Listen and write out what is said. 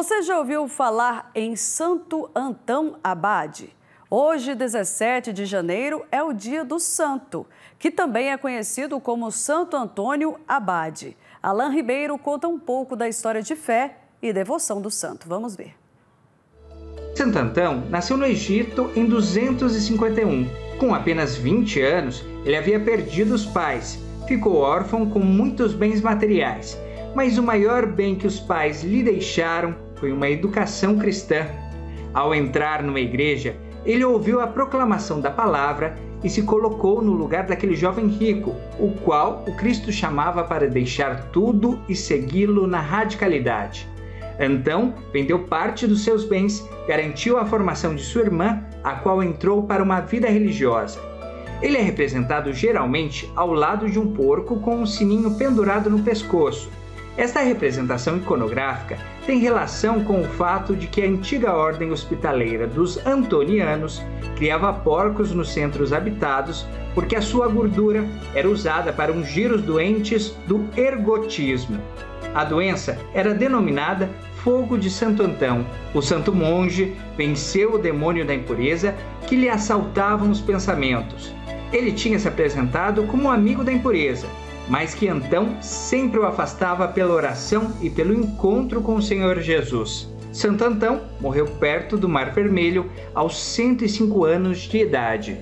Você já ouviu falar em Santo Antão Abade? Hoje, 17 de janeiro, é o dia do santo, que também é conhecido como Santo Antônio Abade. Alain Ribeiro conta um pouco da história de fé e devoção do santo. Vamos ver. Santo Antão nasceu no Egito em 251. Com apenas 20 anos, ele havia perdido os pais, ficou órfão com muitos bens materiais mas o maior bem que os pais lhe deixaram foi uma educação cristã. Ao entrar numa igreja, ele ouviu a proclamação da palavra e se colocou no lugar daquele jovem rico, o qual o Cristo chamava para deixar tudo e segui-lo na radicalidade. Então, vendeu parte dos seus bens, garantiu a formação de sua irmã, a qual entrou para uma vida religiosa. Ele é representado geralmente ao lado de um porco com um sininho pendurado no pescoço, esta representação iconográfica tem relação com o fato de que a antiga ordem hospitaleira dos Antonianos criava porcos nos centros habitados porque a sua gordura era usada para ungir os doentes do ergotismo. A doença era denominada fogo de Santo Antão. O santo monge venceu o demônio da impureza que lhe assaltavam os pensamentos. Ele tinha se apresentado como um amigo da impureza mas que então sempre o afastava pela oração e pelo encontro com o Senhor Jesus. Santo Antão morreu perto do Mar Vermelho aos 105 anos de idade.